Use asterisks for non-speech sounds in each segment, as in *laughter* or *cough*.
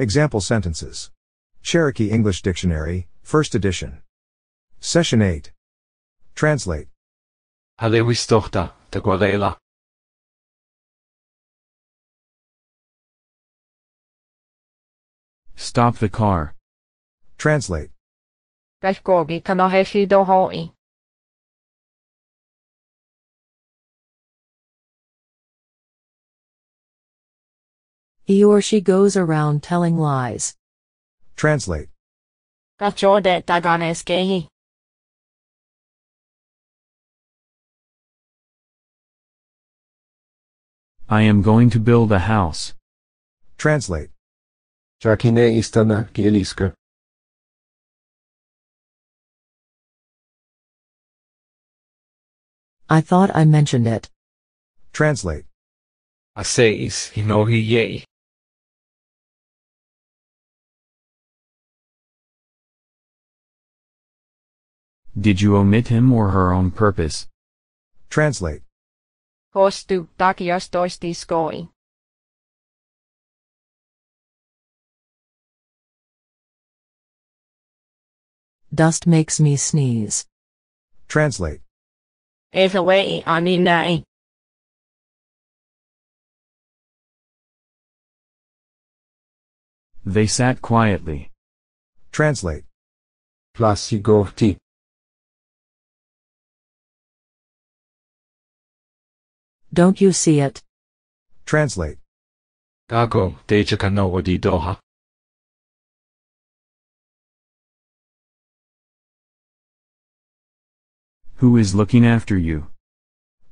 Example sentences. Cherokee English Dictionary, 1st edition. Session 8. Translate. Halewistochta, Taguadela. Stop the car. Translate. Gashgogi kanoheshi dohoi. He or she goes around telling lies. Translate. Gachode daganeskehi. I am going to build a house. Translate. Jakine istana gieliska. I thought I mentioned it. Translate. Aseis hinohi Did you omit him or her on purpose? Translate. Kostu takiastoisti skoi. Dust makes me sneeze. Translate. Evawei aninai. They sat quietly. Translate. Plasigorti. Don't you see it? Translate. Dago dejaka odi doha. Who is looking after you?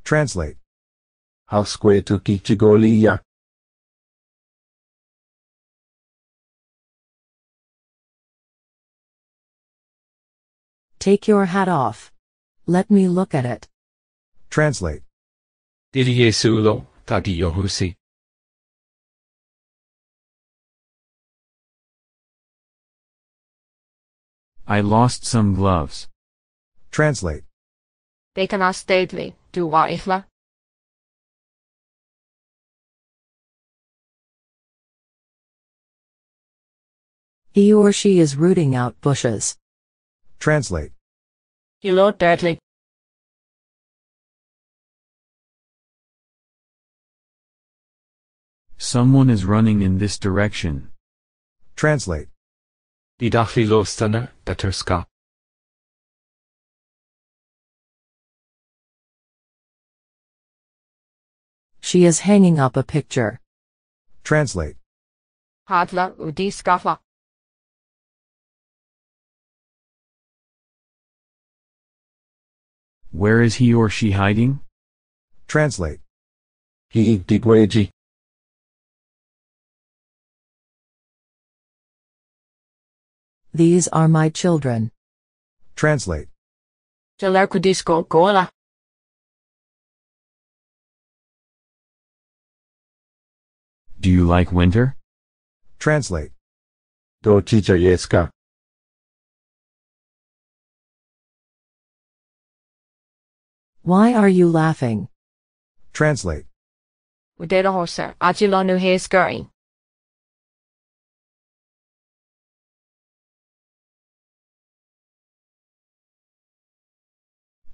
Translate. Hausque tu kichigoliya. Take your hat off. Let me look at it. Translate. Dili Jesulo, tagi yohusi. I lost some gloves. Translate. Dekanastedli, duwa ifla. He or she is rooting out bushes. Translate. Hilo deadly. Someone is running in this direction. Translate. Didafli lostana, daterska. She is hanging up a picture. Translate. Hadla udiskafa. Where is he or she hiding? Translate. Hi digweji. These are my children. Translate. Jalerkudisko gola. Do you like winter? Translate. Do chichayeska. Why are you laughing? Translate. Udeda hoser. Achilonu heskari.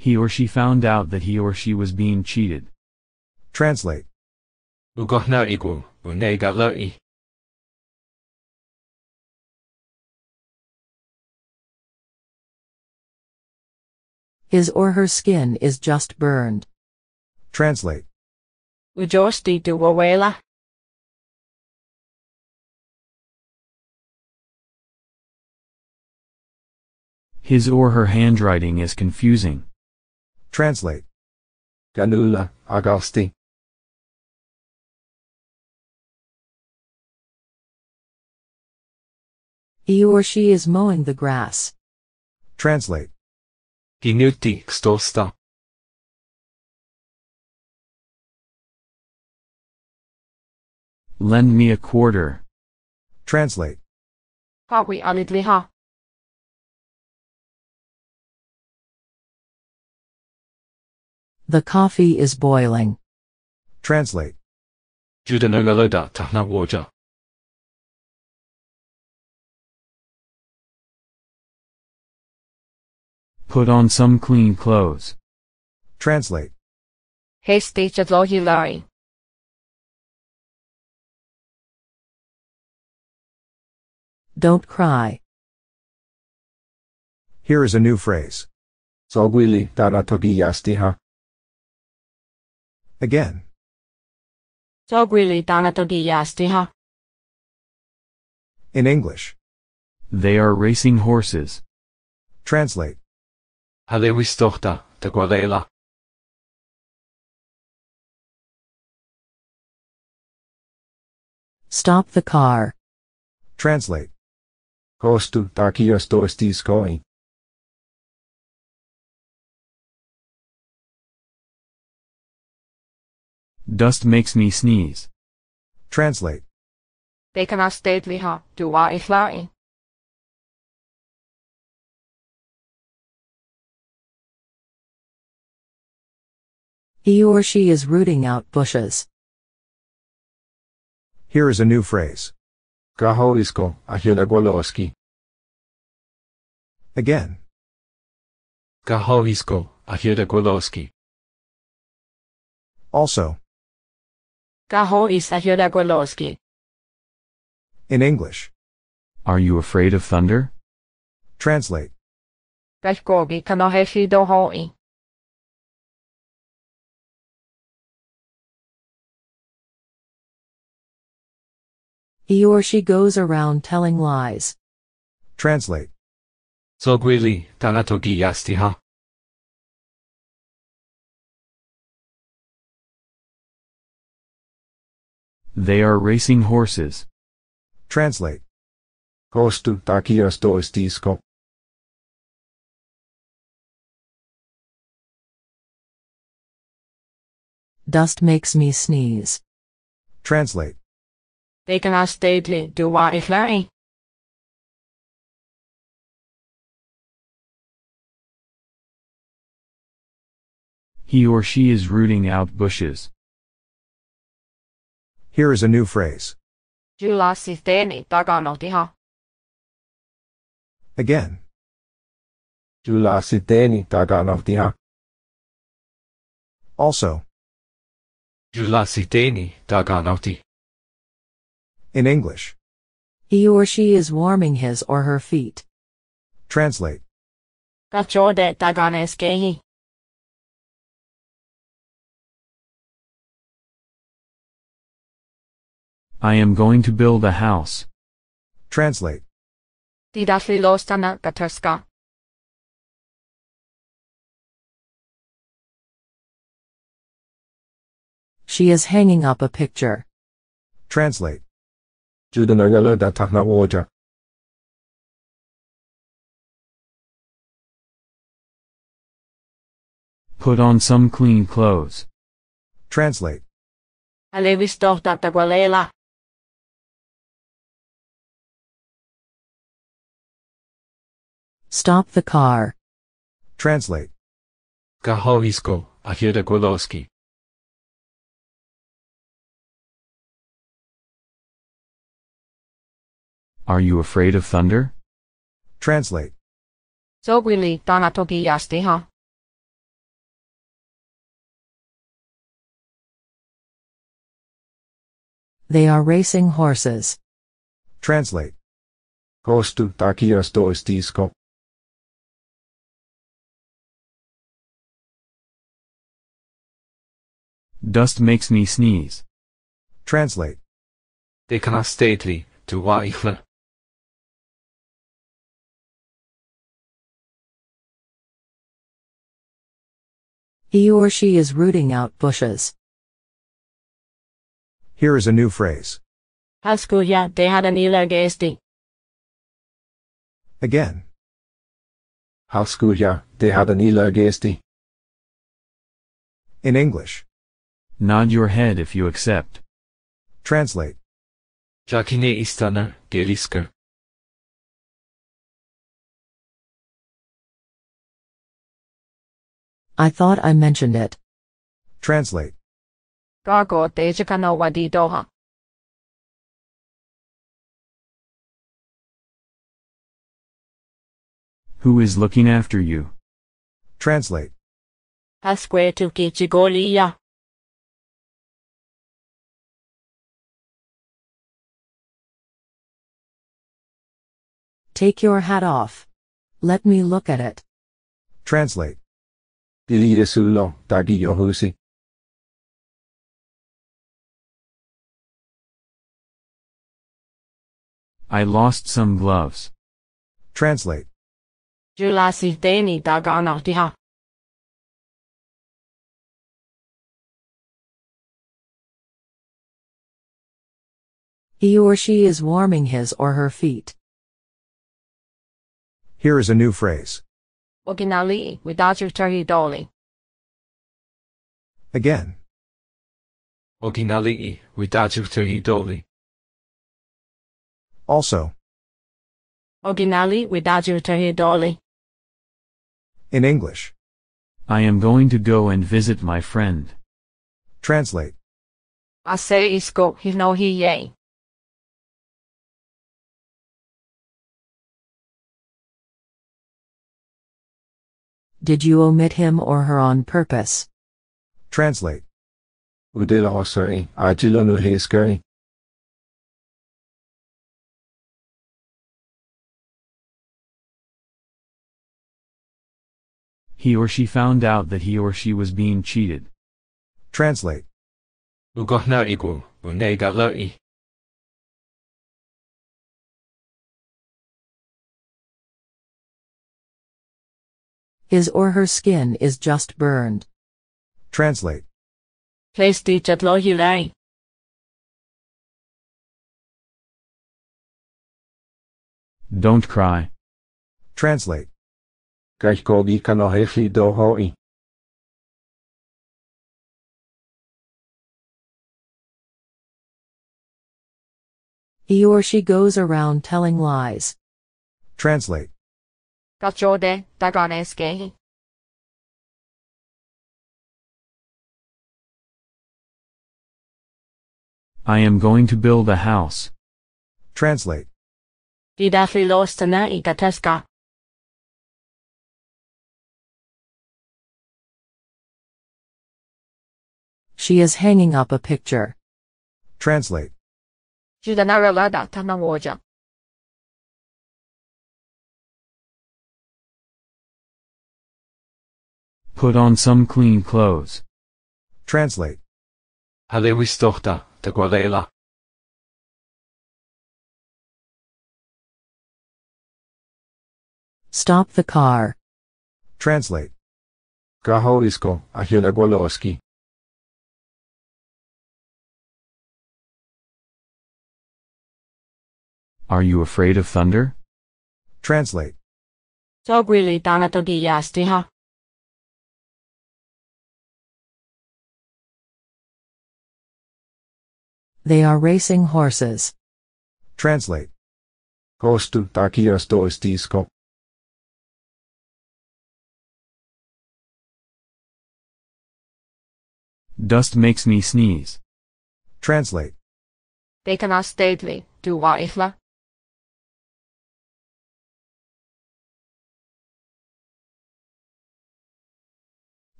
He or she found out that he or she was being cheated. Translate. Ugohna igu, unega loi. His or her skin is just burned. Translate. His or her handwriting is confusing. Translate. Ganula, Agosti. He or she is mowing the grass. Translate. Ginuti stosta. Lend me a quarter. Translate. The coffee is boiling. Translate. 주대놀러다 타나고자. Put on some clean clothes. Translate. Hesteja dlohilari. Don't cry. Here is a new phrase. Zogwili taratobiyasti ha. Again. Jogwili Danatogi Yastiha. In English. They are racing horses. Translate. Halewistochta de Stop the car. Translate. Kostu takios toistis koi. Dust makes me sneeze. Translate. They cannot stately ha. Dua Iflari. He or she is rooting out bushes. Here is a new phrase. Kahoisko ahila goloski. Again. Kahoisko ahila goloski. Also. Gaho is Ahyoda In English. Are you afraid of thunder? Translate. Gashgogi Kanoheshi Dohoi. He or she goes around telling lies. Translate. Sogwili daratogi yastiha. They are racing horses. Translate. Kostu takios toistisko. Dust makes me sneeze. Translate. They can cannot stately Dua Iflari. He or she is rooting out bushes. Here is a new phrase. Julasi Theni Again. Julasiteni taganavtiha. Also. Julasiteni taganavti. In English. He or she is warming his or her feet. Translate. Gachode Taganeskehi. I am going to build a house. Translate. Didashli Lostana She is hanging up a picture. Translate. Judanagala datahna woja. Put on some clean clothes. Translate. Alevistohta Tagualela. Stop the car. Translate. Kahoisko ahila goloski. Are you afraid of thunder? Translate. Zogwili Danatogi Yastiha. They are racing horses. Translate. Kostu takios toistisko. Dust makes me sneeze. Translate. They cannot stately to waifla. *laughs* He or she is rooting out bushes. Here is a new phrase. Haskuya De had an Ilergesti. Again. Hauskuja de hade ila gesti. In English. Nod your head if you accept. Translate. Jakine istana gelisker. I thought I mentioned it. Translate. Gargo Dejakano Wadi Doha. Who is looking after you? Translate. Pasque tu kichigolia. Take your hat off. Let me look at it. Translate. Delete sulo. I lost some gloves. Translate. Julasi deni daganahtiha. He or she is warming his or her feet. Here is a new phrase. Oginali without your turhi doli. Again. Oginali, widaju hidoli. Also. Oginali without your turhi doli. In English. I am going to go and visit my friend. Translate. Ase isko hino hi ye. Did you omit him or her on purpose? Translate. Udila osari, ajilo nu hiskari. He or she found out that he or she was being cheated. Translate. Ugohna igu, His or her skin is just burned. Translate. Place di chatlo hilay. Don't cry. Translate. Gach gogi kanohefi dohoi. He or she goes around telling lies. Translate. Gachode daganeskehi. I am going to build a house. Translate. Didathli lostana igateska. She is hanging up a picture. Translate. Judanarelada tanawoja. Put on some clean clothes. Translate. Halewis tohta, te guadela. Stop the car. Translate. Gaho isko, ahila goloski. Are you afraid of thunder? Translate. Sogwili danatodiyastiha. They are racing horses. Translate. Kostu takias toistisko. Dust makes me sneeze. Translate. Dekana stately, duwa ihla.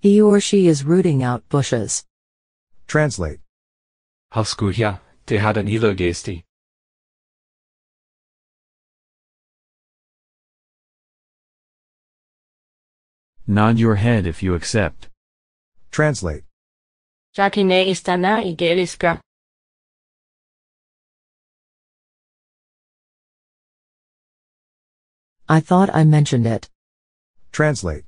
He or she is rooting out bushes. Translate. Halskuhja, te hadan ilogesti. Nod your head if you accept. Translate. Jakine istana igeliska. I thought I mentioned it. Translate.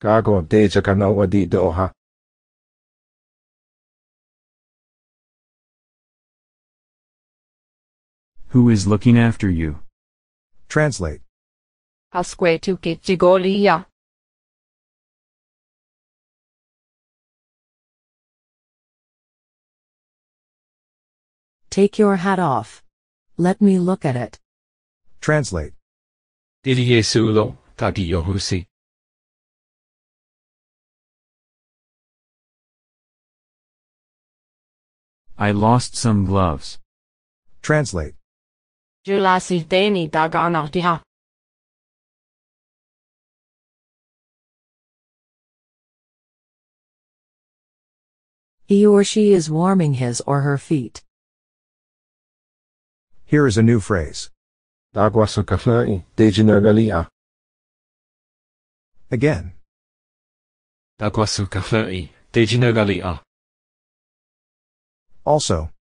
Gago deja kanoa di doha. Who is looking after you? Translate. Pasque tu kichigolia. Take your hat off. Let me look at it. Translate. Dili yesulo, tagi yohusi. I lost some gloves. Translate. Julasi Dani Dagana Diha. He or she is warming his or her feet. Here is a new phrase. Again. Also.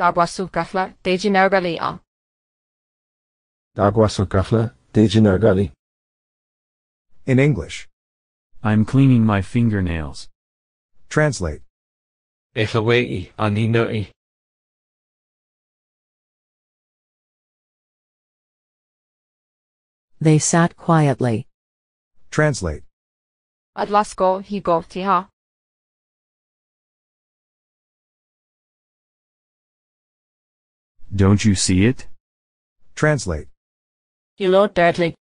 Dagwasu kafla dejinagali um. Dagwas o kafla, dejinagali. In English. I'm cleaning my fingernails. Translate. Eflawai aninoi. They sat quietly. Translate. Adlasko higo Don't you see it? Translate. Hilo deadly.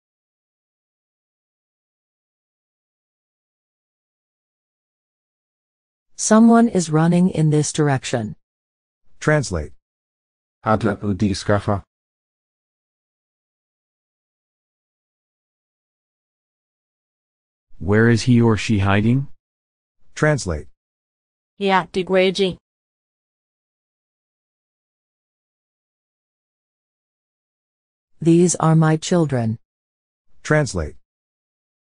Someone is running in this direction. Translate. Hadla o. Where is he or she hiding? Translate. Yeah, digweji. These are my children. Translate.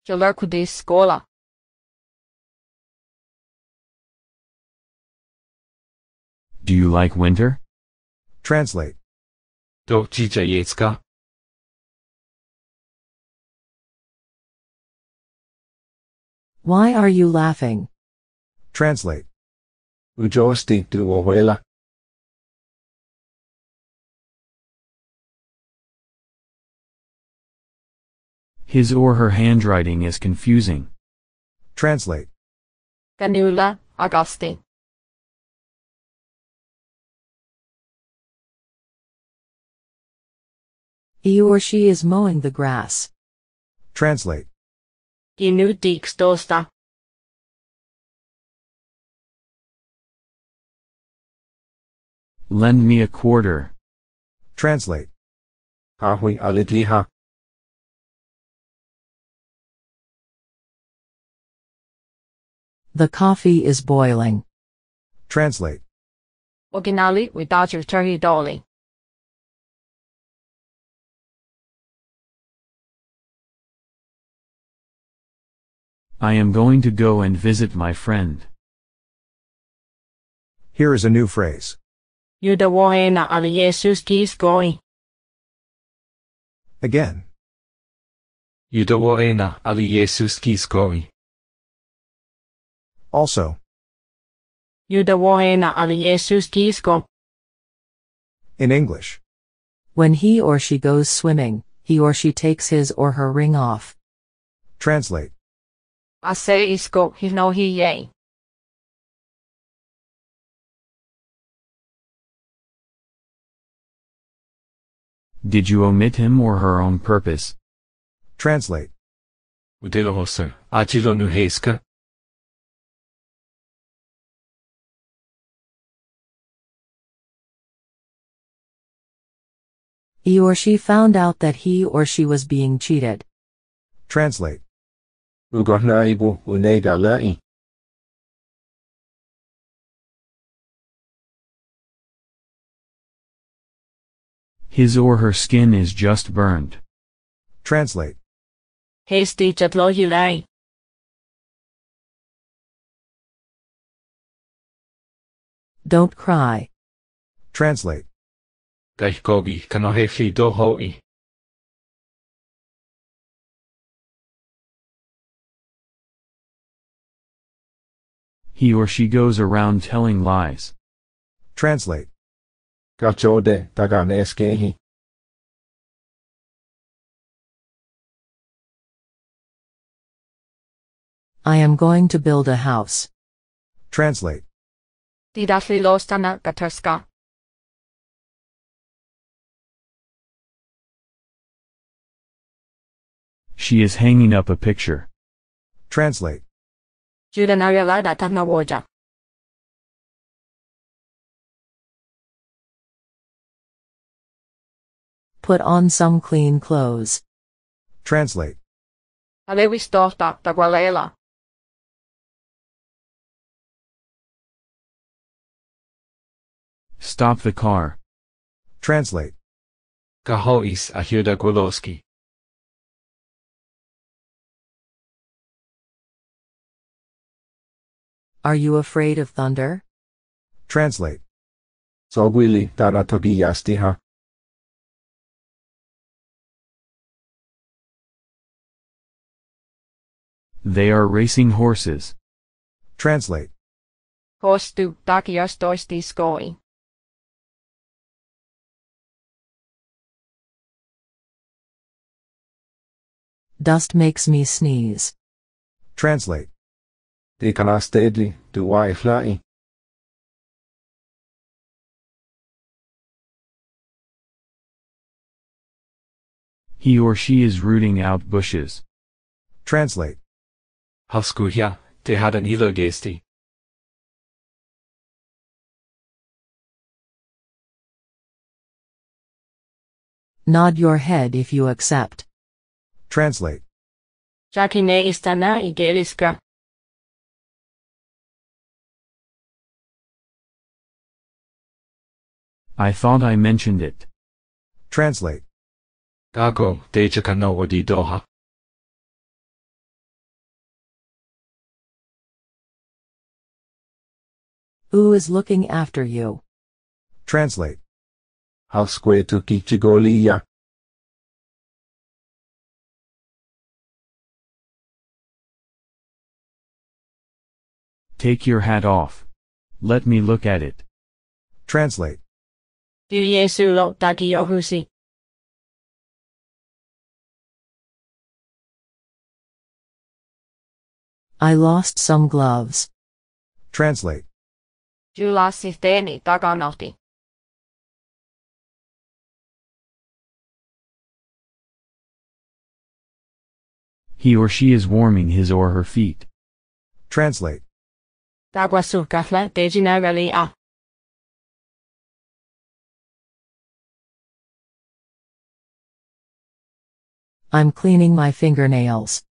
Jalerkudis skola. Do you like winter? Translate. Do jijayetska. Why are you laughing? Translate. Ujosti du ohuela. His or her handwriting is confusing. Translate. Ganula, Augustine. He or she is mowing the grass. Translate. Ginu. Lend me a quarter. Translate. Hahui alitiha. The coffee is boiling. Translate. Oginali without turhi doli. I am going to go and visit my friend. Here is a new phrase. Juda wohena ali Jesus kis goi. Again. Yudawoena ali Jesus kiskoi. Also. Juda wohena ali Jesus kis go. In English. When he or she goes swimming, he or she takes his or her ring off. Translate. Ase isko hino hi ye. Did you omit him or her on purpose? Translate. Udilohoser. Ajilo nuheska. He or she found out that he or she was being cheated. Translate. Ugohnaibu unega lai. His or her skin is just burned. Translate. Hasty chatlo yulai. Don't cry. Translate. Daikogi kanohefi dohoi. He or she goes around telling lies. Translate. Gachode dagan eskehi. I am going to build a house. Translate. Didasli lostana gaterska. She is hanging up a picture. Translate. Juda naryalada tavna. Put on some clean clothes. Translate. Alewi stofta tagwalela. Stop the car. Translate. Kahois a Are you afraid of thunder? Translate. Sogwili daratogi yastiha. They are racing horses. Translate. Kostu takiastoisti skoi. Dust makes me sneeze. Translate. Det kan er stedlig, du er i fløj. He or she is rooting out bushes. Translate. Halskuhja, det had an ilogesti. Nod your head if you accept. Translate. Jakine istana igeliska. I thought I mentioned it. Translate. Gago, deja kano odi doha. Who is looking after you? Translate. Halskwe tu kichigoliya. Take your hat off. Let me look at it. Translate. Du Jesu lo takiohusi. I lost some gloves. Translate. Julasi teeni takanoti. He or she is warming his or her feet. Translate. Takwasukafla tejinagali I'm cleaning my fingernails.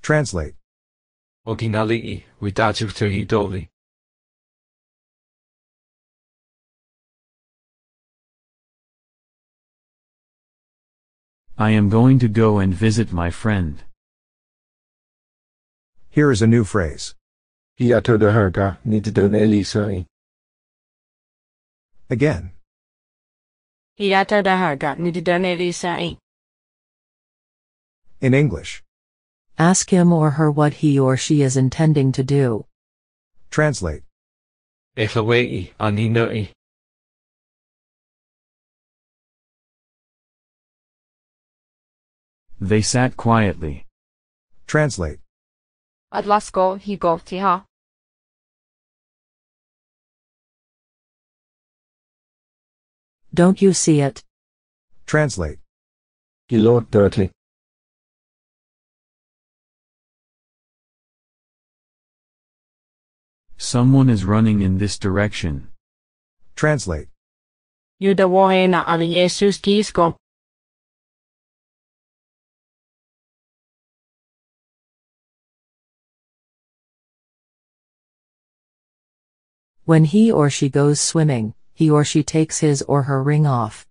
Translate. Oginali, widaju tu hidoli. I am going to go and visit my friend. Here is a new phrase. Hia to de herga, niet de elisoi. Again. In English. Ask him or her what he or she is intending to do. Translate. Eflawei, aninoi. They sat quietly. Translate. Atlasko higovtiha. Don't you see it? Translate. Gilot dirtly. Someone is running in this direction. Translate. Juda wohena ali Jesus kisko. When he or she goes swimming, he or she takes his or her ring off.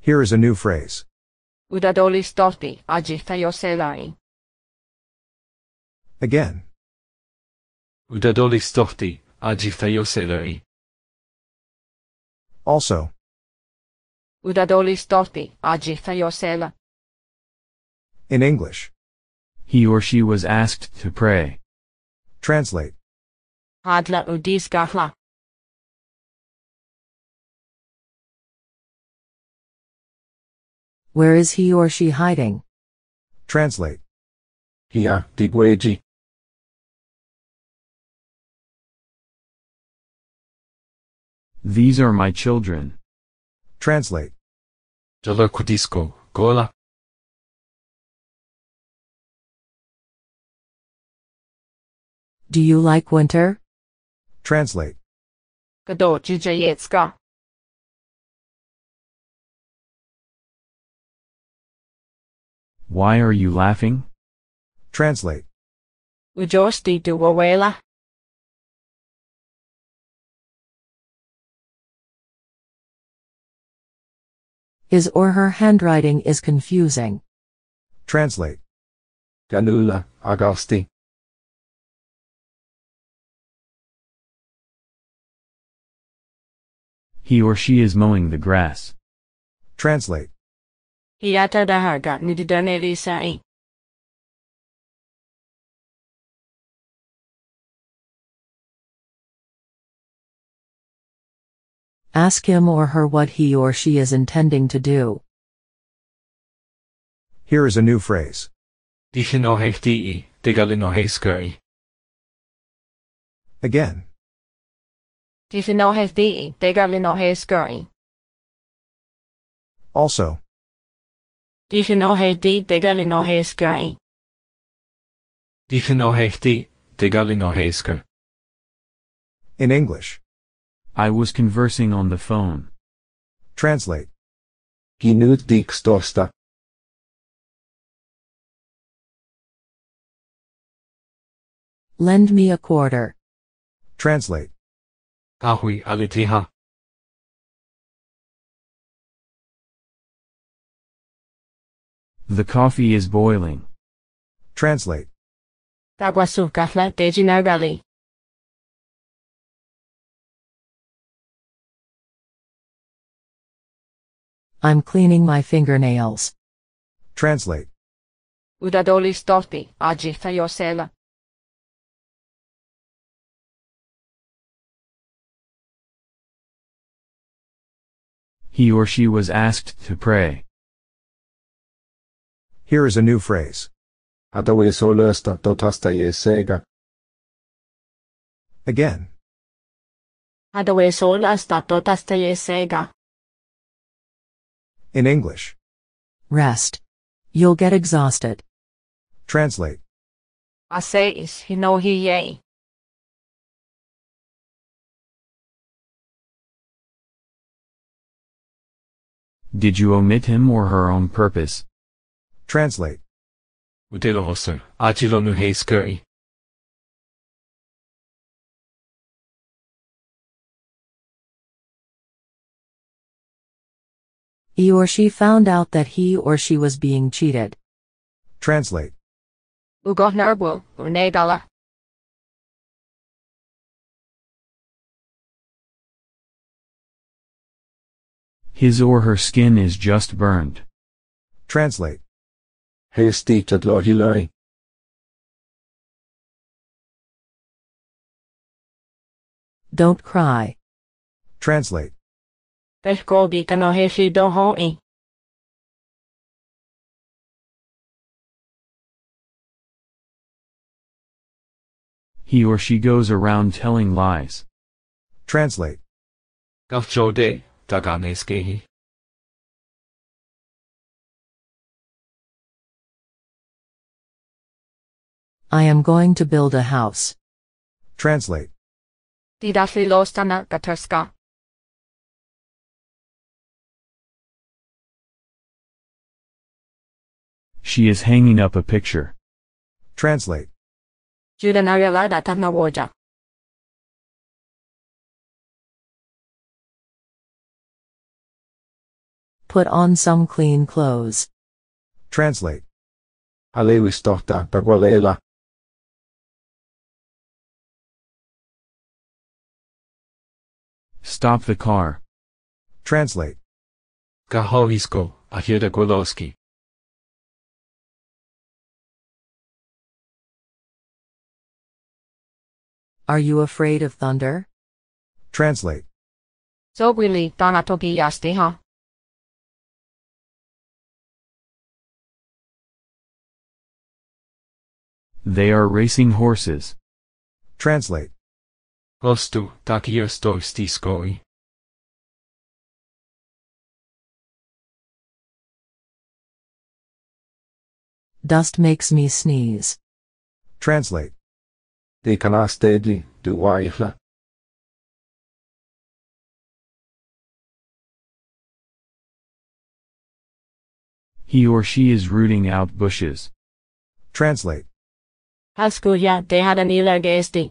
Here is a new phrase. Udadolis toti ajita joselai. Again. Udadoli stofti, aji feyoseloi. Also. Udadolis toti ajita josela. In English. He or she was asked to pray. Translate. Hadla udiskahla. Where is he or she hiding? Translate. Hia digweji. These are my children. Translate. Jalokudisko, gola. Do you like winter? Translate. Kado. Why are you laughing? Translate. Ujosti tu His or her handwriting is confusing. Translate. Ganula, Augusti. He or she is mowing the grass. Translate. Hiata dahaga nididane lisai. Ask him or her what he or she is intending to do. Here is a new phrase. Dichin o heich di, digalin o heich skuri. Again. Difino hes di, degalino hes skuri. Also. Difino hes di, degalino hes skuri. Dichin o heich di, digalin o heich skur. In English. I was conversing on the phone. Translate. Ginut dik stosta. Lend me a quarter. Translate. Kahui alitiha. The coffee is boiling. Translate. Dagwasu kafla dejinagali. I'm cleaning my fingernails. Translate. Udadoli stolti, agita yosela. He or she was asked to pray. Here is a new phrase. Adawe solösta totasta sega. Again. In English. Rest. You'll get exhausted. Translate. Aseis hino hiye. Did you omit him or her on purpose? Translate. Udilo osur, He or she found out that he or she was being cheated. Translate. Ugot nerbu, unedala. His or her skin is just burned. Translate. Hesti tadlohiloi. Don't cry. Translate. Peshkobi Kanoheshi dohoi. He or she goes around telling lies. Translate. Gavjode, dagane skehi. I am going to build a house. Translate. Didafli lostana She is hanging up a picture. Translate. Judanariala datana woja. Put on some clean clothes. Translate. Alewis tohta tagualela. Stop the car. Translate. Gahovisko, ahirda Are you afraid of thunder? Translate. Zobwili danatogi yastiha. They are racing horses. Translate. Gostu, takir stosti skoi. Dust makes me sneeze. Translate. De kanastedli, du waihla. He or she is rooting out bushes. Translate. Haskuya dehadanila gesti.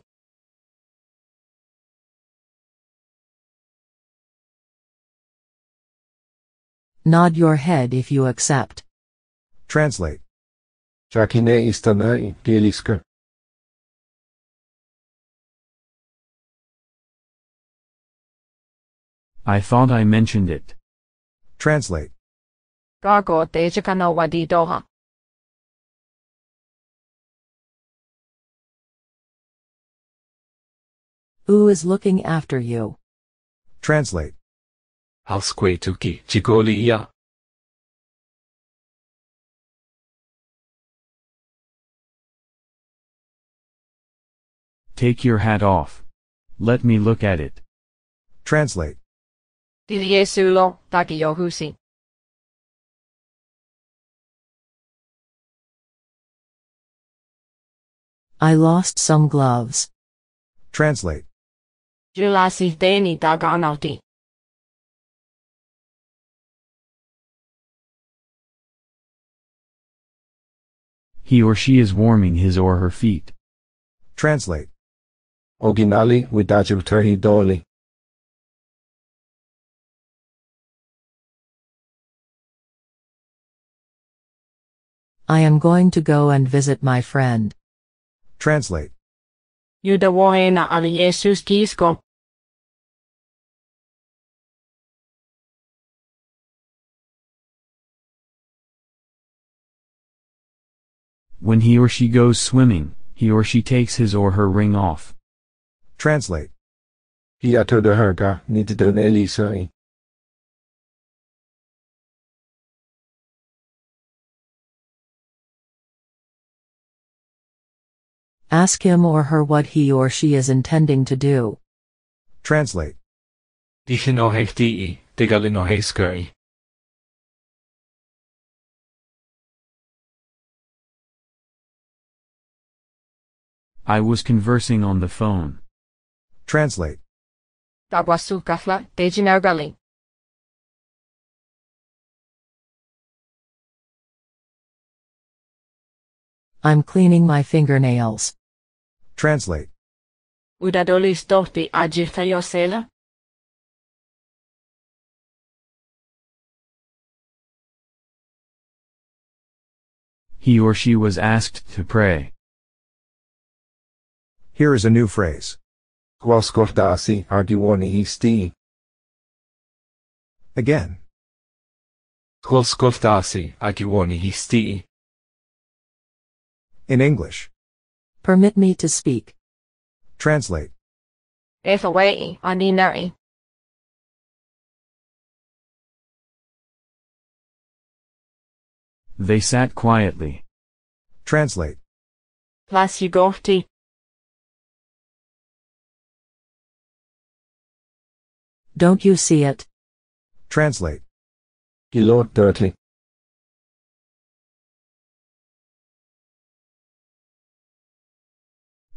Nod your head if you accept. Translate. Jackie istanai gelisker. I thought I mentioned it. Translate. Gago teja ka wadi doha. Who is looking after you? Translate. Halskwe tuki chigoli. Take your hat off. Let me look at it. Translate. Dili Jesulo taki johusi. I lost some gloves. Translate. Julasi teni taganauti. He or she is warming his or her feet. Translate. Oginali widajutari doli. I am going to go and visit my friend. Translate. Juda wohena ali Jesus kisko. When he or she goes swimming, he or she takes his or her ring off. Translate. Hiato de herga nitidon elisoi. Ask him or her what he or she is intending to do. Translate. Dichin o hechti digalin o heiskeri. I was conversing on the phone. Translate. I'm cleaning my fingernails. Translate. Uda dolis tohti ajirta josela. He or she was asked to pray. Here is a new phrase. Quascordasi ardiwoni histi. Again. Hulskoltasi agiwoni histi. In English. Permit me to speak. Translate. Ethawai aninari. They sat quietly. Translate. Plasigorti. Don't you see it? Translate. Gilot dirtly.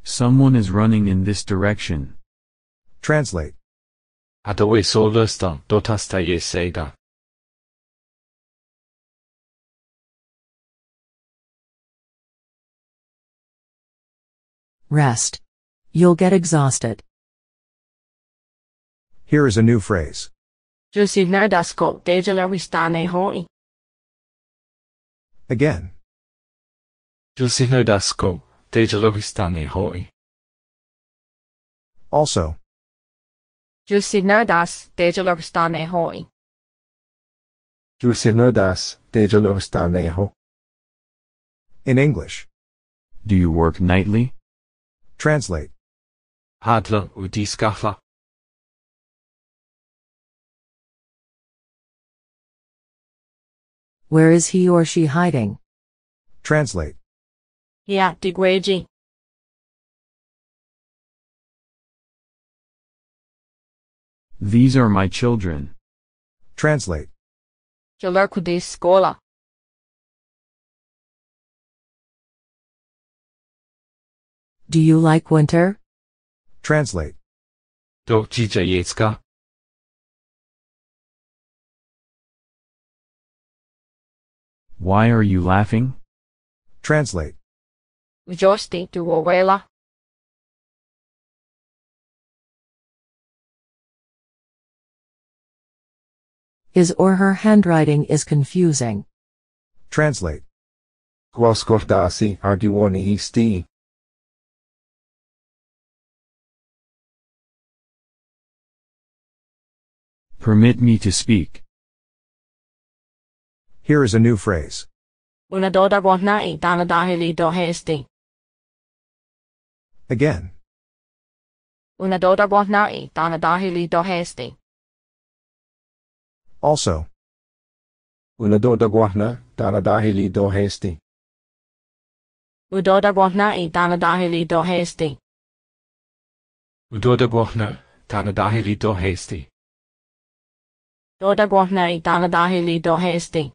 Someone is running in this direction. Translate. Adoe solvesta dotasta jesega. Rest. You'll get exhausted. Here is a new phrase. Jusi nerdasko teja lawistane hoi. Again. Julsino dasko, dejalovistane hoi. Also. Jusi nerdas teja lawistane hoi. Julsinodas dejalostaneho. In English. Do you work nightly? Translate. Hadla udiskafa. Where is he or she hiding? Translate. Ya tigweji. These are my children. Translate. Jalurkudis skola. Do you like winter? Translate. Do jija. Why are you laughing? Translate. Josti tu ovela. His or her handwriting is confusing. Translate. Gwasgordasi arduoni histi. Permit me to speak. Here is a new phrase. Una doda na i dana dahili do hesti. Again. Una doda na dana dahili do hesti. Also. Unadoda guahna, dana dahili do hesti. Udoda na dana dahili do hesti. Udoda gwathna, tana dahili do hasty. Doda na dana dahili do hesti.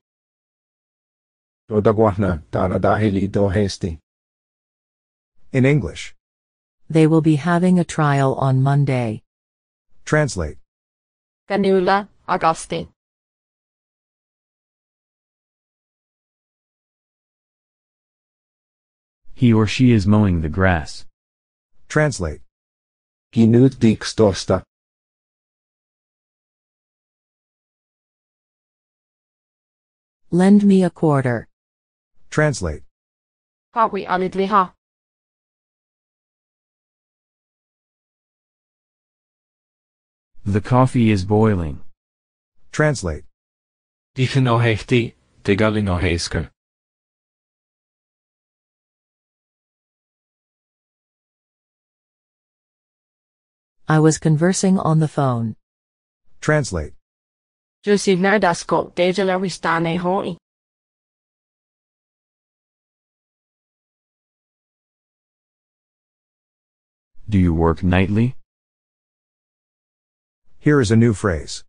Doda guahna, dana dahili do hesti. In English. They will be having a trial on Monday. Translate. Ganula, Augustine. He or she is mowing the grass. Translate. Ginut dik stosta. Lend me a quarter. Translate. Hawi alidliha. The coffee is boiling. Translate. Dichin o hechti, digaling o hesker. I was conversing on the phone. Translate. Jusi nerdasko dejala ristane hoi. Do you work nightly? Here is a new phrase.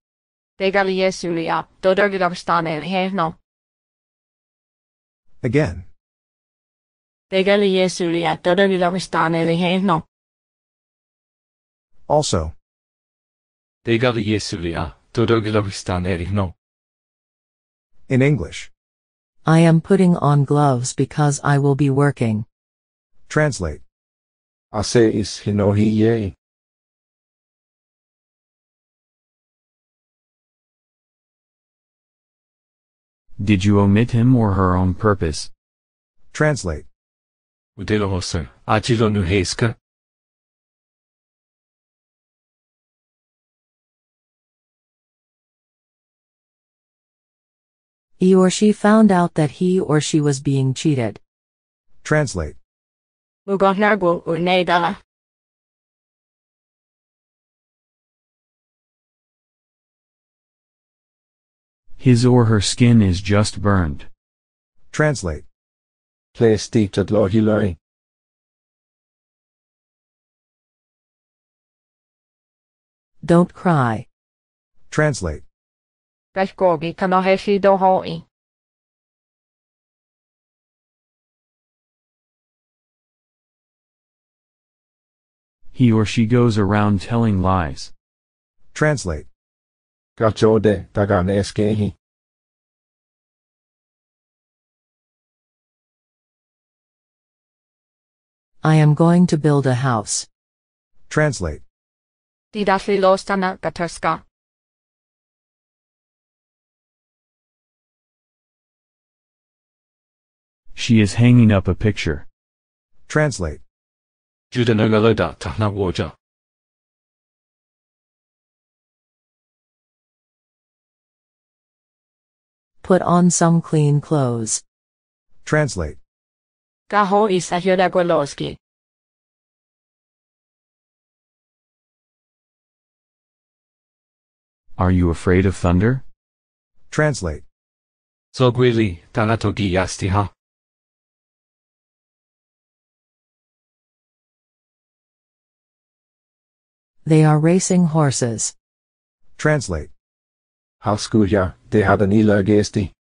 Degali yesulia, dodagila ristane. Again. Degali yesulia, dodagila ristane hevno. Also. Digali yesulia, dodogila ristan. In English. I am putting on gloves because I will be working. Translate. Ase is hinohi Did you omit him or her on purpose? Translate. Udilo hoser, nu hesker. He or she found out that he or she was being cheated. Translate. Mugot nerbu His or her skin is just burned. Translate. Play steeped at. Don't cry. Translate. Bechgogi kanoheshi do hoi. He or she goes around telling lies. Translate. Gachode, dagan eskehi. I am going to build a house. Translate. Didashli lostana gaterska. She is hanging up a picture. Translate. Juda nagaloda Put on some clean clothes. Translate. Gaho isa hyodagoloski. Are you afraid of thunder? Translate. So gwili, tanatogi yasti. They are racing horses. Translate. Halskuja, de had an ila er gesti.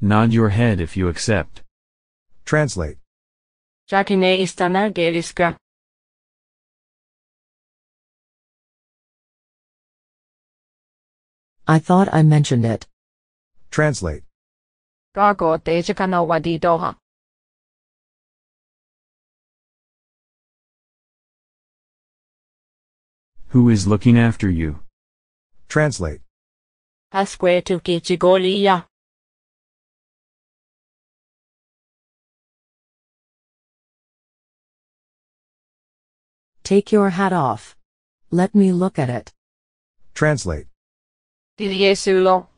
Nod your head if you accept. Translate. Jakine istana geliska. I thought I mentioned it. Translate. Gago dejakano Who is looking after you? Translate. Pasque tu kichigolia. Take your hat off. Let me look at it. Translate. Dili Jesulo.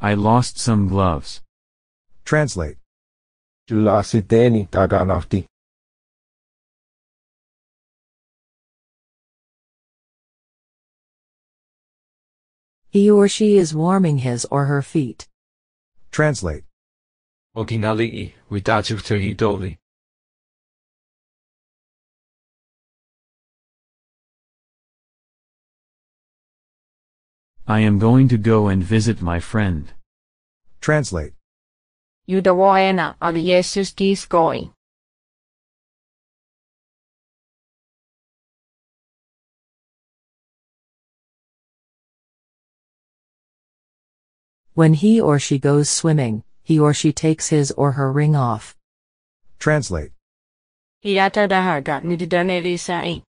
I lost some gloves. Translate. Julasiteni taganafti. He or she is warming his or her feet. Translate. Oginali'i, widatu hidoli. I am going to go and visit my friend. Translate. Judawoena ali Jesus kiskoi. When he or she goes swimming, he or she takes his or her ring off. Translate. Hiata daharga nididaneli sai.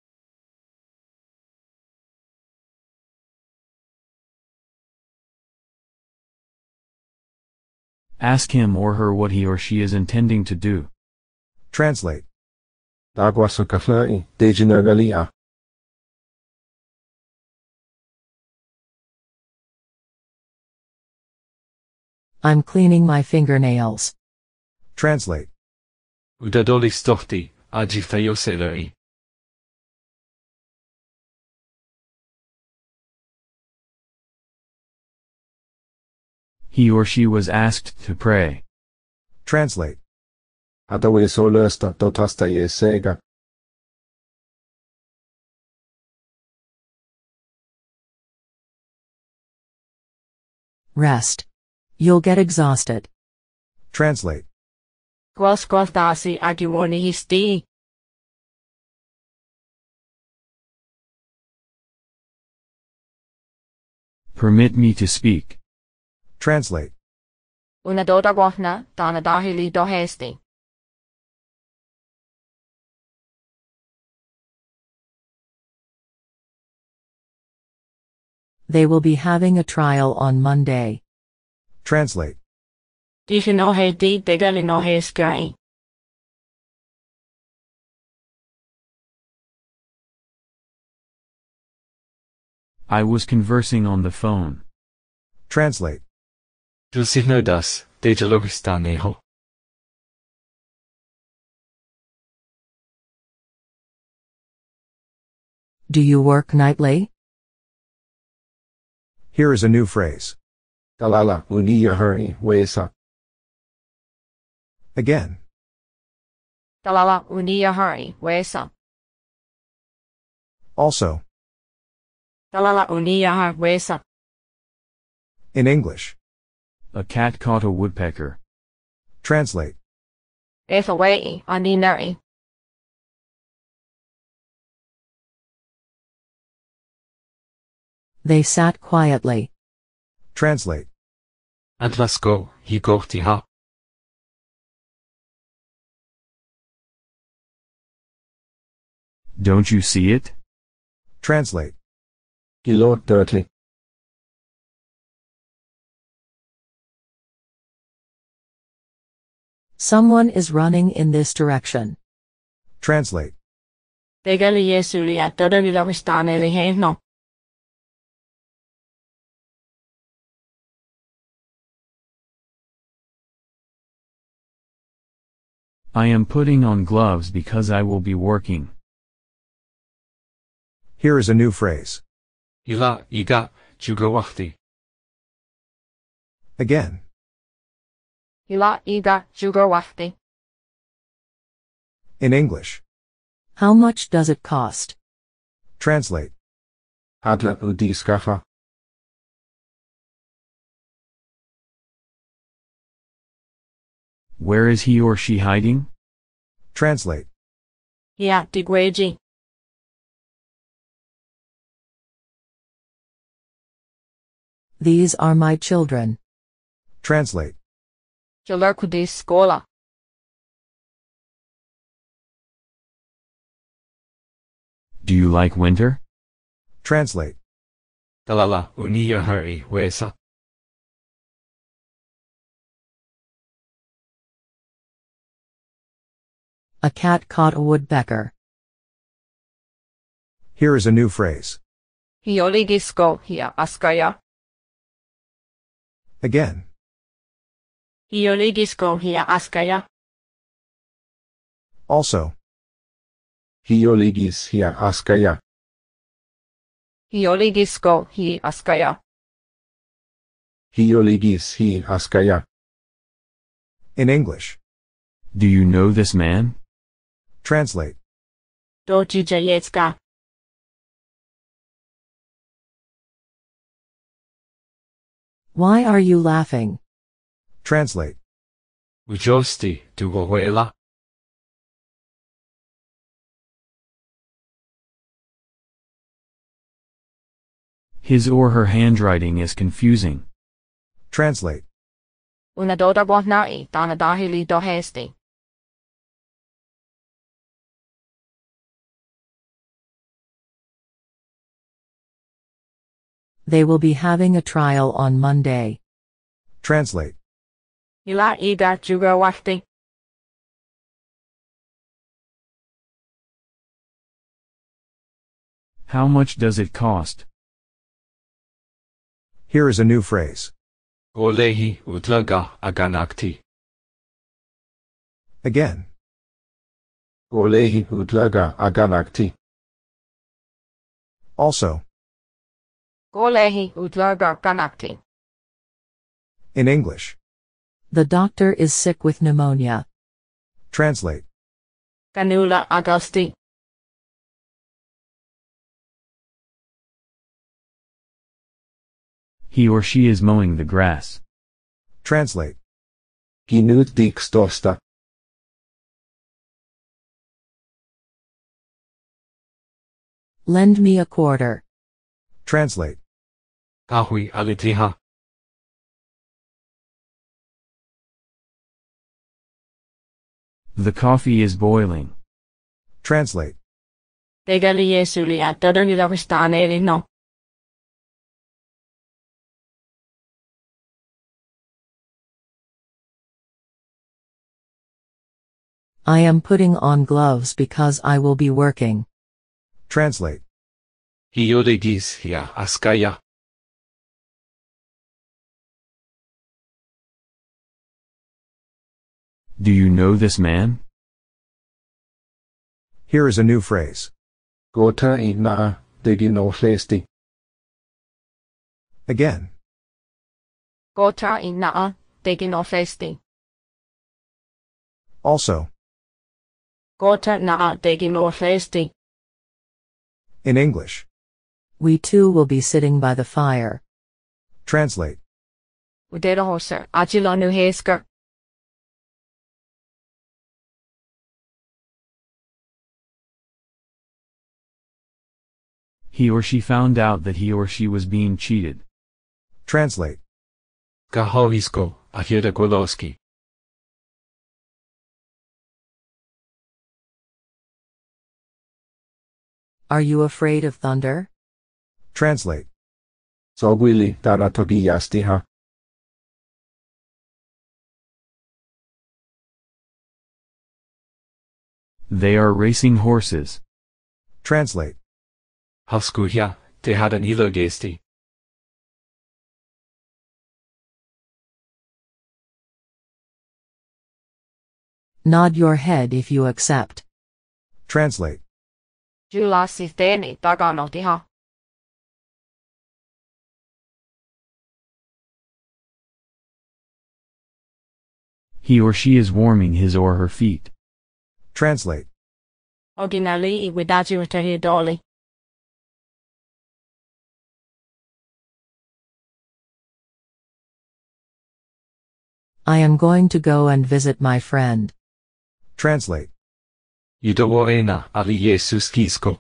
Ask him or her what he or she is intending to do. Translate. Dagwasukaflai, dejinagalia. I'm cleaning my fingernails. Translate. Udadoli stochti, He or she was asked to pray. Translate. Atawe solösta totasta sega. Rest. You'll get exhausted. Translate. Kwas kwas dasi agiwoni. Permit me to speak. Translate. Una doda gwahna, dana dahili dohesti. They will be having a trial on Monday. Translate. Dishi no he di degali no. I was conversing on the phone. Translate. Dulcinodas, dejalogistaneho. Do you work nightly? Here is a new phrase. Dalala uniya hurry, wesa. Again. Dalala unia hari, wesa. Also. Dalala unia wesa. In English. A cat caught a woodpecker. Translate. Esa wei, aninari. They sat quietly. Translate. Atlasko, higorti ha. Don't you see it? Translate. Gilot dirtly. Someone is running in this direction. Translate. Degali Jesuli at dodali lavistaneli. I am putting on gloves because I will be working. Here is a new phrase. Ila, iga, jugawachti. Again. Hila iga jugawafti. In English. How much does it cost? Translate. Adla udiskafa. Where is he or she hiding? Translate. Hia digweji. These are my children. Translate. Jalarco de Escola Do you like winter? Translate. Talala unia hari wesa. A cat caught a woodpecker. Here is a new phrase. Hioligisko hia askaya. Again. Hioligisko hia askaya. Also. Hioligis hia askaya. Hioligisko hi askaya. Hioligis hi askaya. In English. Do you know this man? Translate. Dojujajetska. Why are you laughing? Translate. Ujosti dugo wela. His or her handwriting is confusing. Translate. Una dota guatnai tana dahili dohesti. They will be having a trial on Monday. Translate. Ila ida juga wahti. How much does it cost? Here is a new phrase. Olehi utlaga aganakti. Again. Olehi utlaga aganakti. Also. Kolehi utlarga kanakti. In English. The doctor is sick with pneumonia. Translate. Canula Augusti. He or she is mowing the grass. Translate. Ginut dikstosta. Lend me a quarter. Translate. Kahui alitiha. The coffee is boiling. Translate. Tegali Jesuli at todernila vistane no. I am putting on gloves because I will be working. Translate. Hioligis hia askaya. Do you know this man? Here is a new phrase. Gota i naa, diginohlesti. Again. Gota inaa, tekin ofesti. Also. Gota naa tekin ofesti. In English. We too will be sitting by the fire. Translate. Udera hoser, He or she found out that he or she was being cheated. Translate. Kahovisko ahira goloski. Are you afraid of thunder? Translate. Sogwili taratogiyastiha. They are racing horses. Translate. Haskuhia, te hadan ilogesti. Nod your head if you accept. Translate. Julasi teeni takanotiha. He or she is warming his or her feet. Translate. Oginali iwidaju tehi doli. I am going to go and visit my friend. Translate. Yudowoena ali Jesus kisko.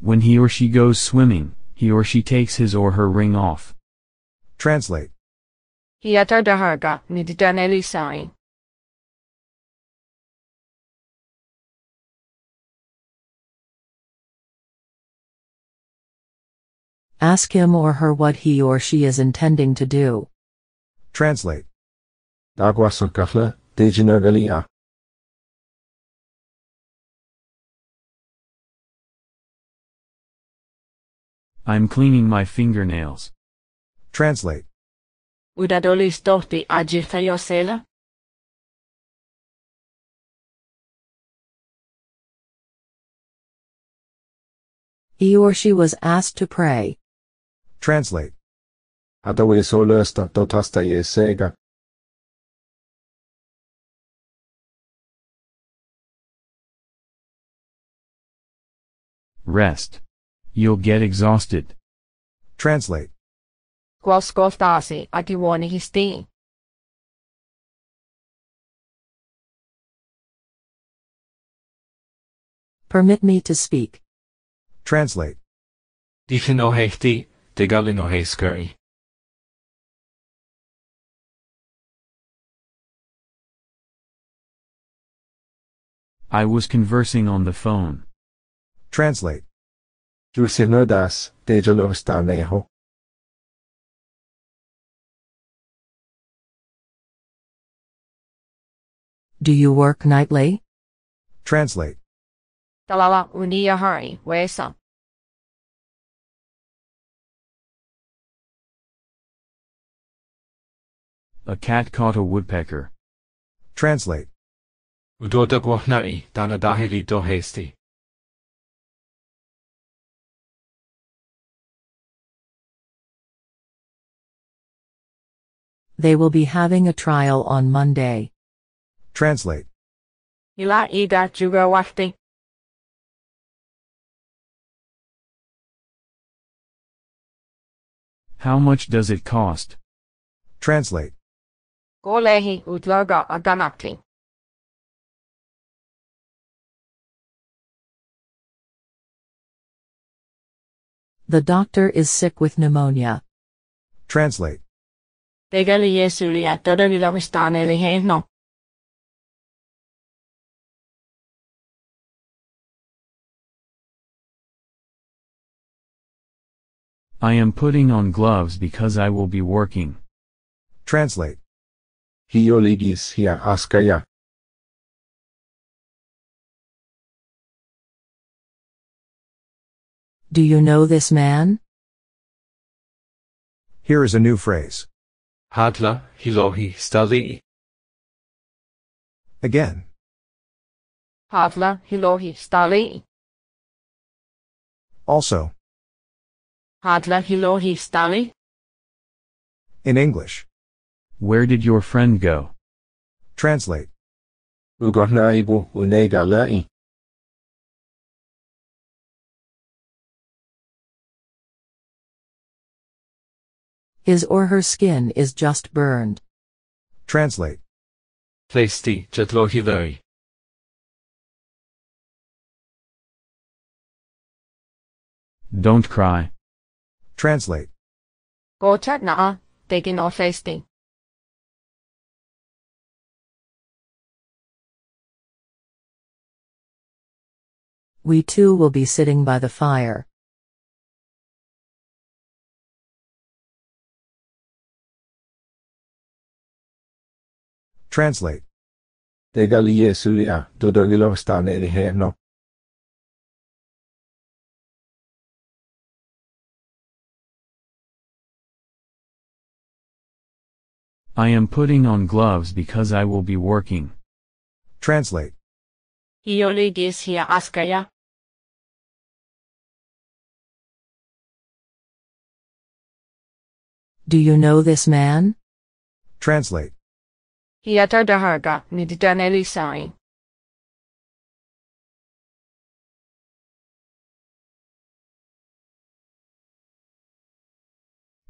When he or she goes swimming, he or she takes his or her ring off. Translate. Hiatar daharga ni Ask him or her what he or she is intending to do. Translate. Dagwas o gafle, dejina galia. I'm cleaning my fingernails. Translate. Udadolis tohti ajirta josela. He or she was asked to pray. Translate. Hadawe so lösta totasta je sega. Rest. You'll get exhausted. Translate. Quoskostasi akiwoni histi. Permit me to speak. Translate. Dichin o hechti, te galin o heiskeri. I was conversing on the phone. Translate. Jusinodas, dejalo staneho. Do you work nightly? Translate. Talala unia hari wesa. A cat caught a woodpecker. Translate. Udodagwahnai, dana dahili do hesti. They will be having a trial on Monday. Translate. Ila ida juga wahti. How much does it cost? Translate. Kolehi utlaga aganakti. The doctor is sick with pneumonia. Translate. Tegeli Jesuli ja todella vistaaneli heino. I am putting on gloves because I will be working. Translate. Hioligis hia askaya. Do you know this man? Here is a new phrase. Hadla, hilohi, stali. Again. Havla hilohi stali. Also. Hadla hilohi stali. In English. Where did your friend go? Translate. Ugohnaibu unega lai. His or her skin is just burned. Translate. Plesti, jetlo hiloi. Don't cry. Translate. Gochat naa, tegin o We too will be sitting by the fire. Translate. Degali Jesuia, dodogilo staneri heno. I am putting on gloves because I will be working. Translate. Hioligis hia askaya. Do you know this man? Translate. Hiatar daharga ni ditaneli sain.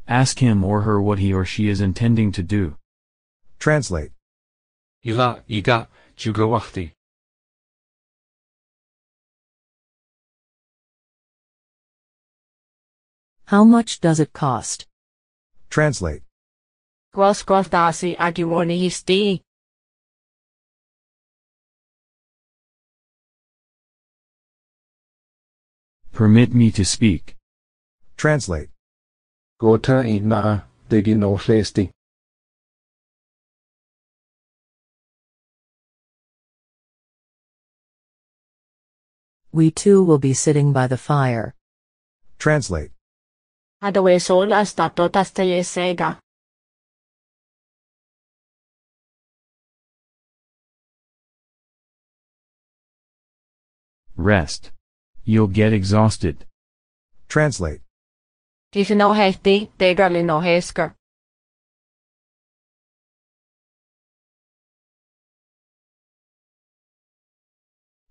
Ask him or her what he or she is intending to do. Translate. Ila, iga, juga wahti. How much does it cost? Translate. Guasguastasi agiwoni. Permit me to speak. Translate. Gota i na, digino. We two will be sitting by the fire. Translate. Hadawe sola statotas te sega. Rest. You'll get exhausted. Translate. Tifino hehti, tegalino hesker.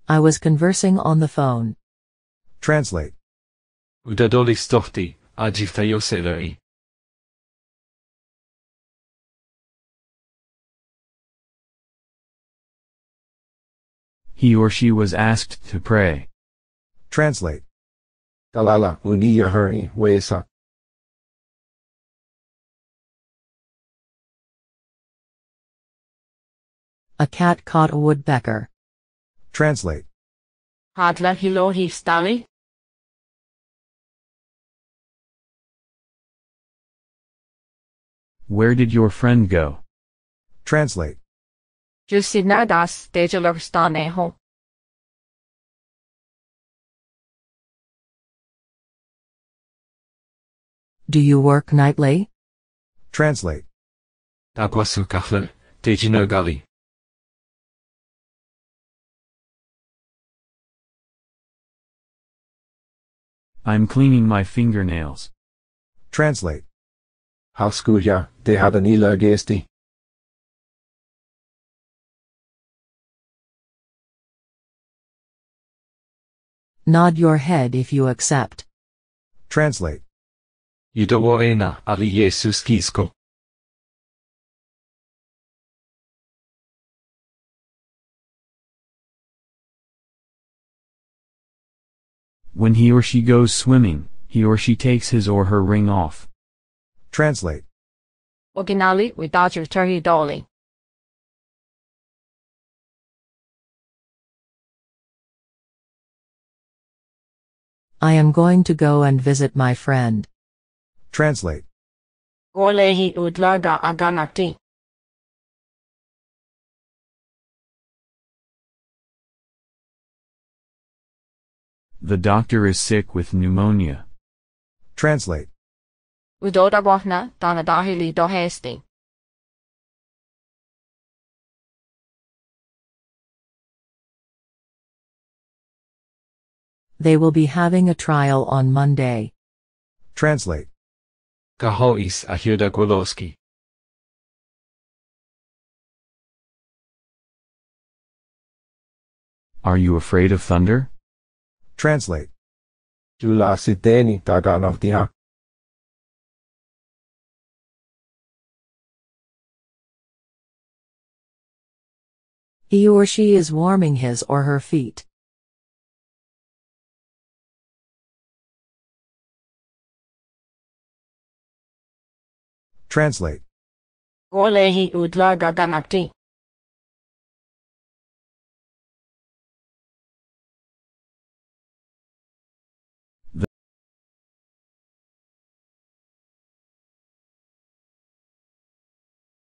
I was conversing on the phone. Translate. Udadoli stochti, agiftayo seleri. He or she was asked to pray. Translate. Kalala uniya hurry, wesa. A cat caught a woodpecker. Translate. Hadla hilo histali. Where did your friend go? Translate. Jusinadas tejalorstaneho. Do you work nightly? Translate. Dagwasu kachler, dejino gali. I'm cleaning my fingernails. Translate. Hauskuja, de hadanila gesti. Nod your head if you accept. Translate. Yudawo er ena, ali Jesus kisko. When he or she goes swimming, he or she takes his or her ring off. Translate. Oginali without your turkey dolly. I am going to go and visit my friend. Translate. Golehi udlaga aganati. The doctor is sick with pneumonia. Translate. Udoda wahna, danadahili do hesti. They will be having a trial on Monday. Translate. Kahois ahyuda gwoloski. Are you afraid of thunder? Translate. Jula siteni He or she is warming his or her feet. Translate. Golehi udlaga ganati.